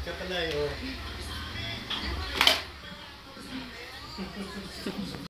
Pagkakalay, oh.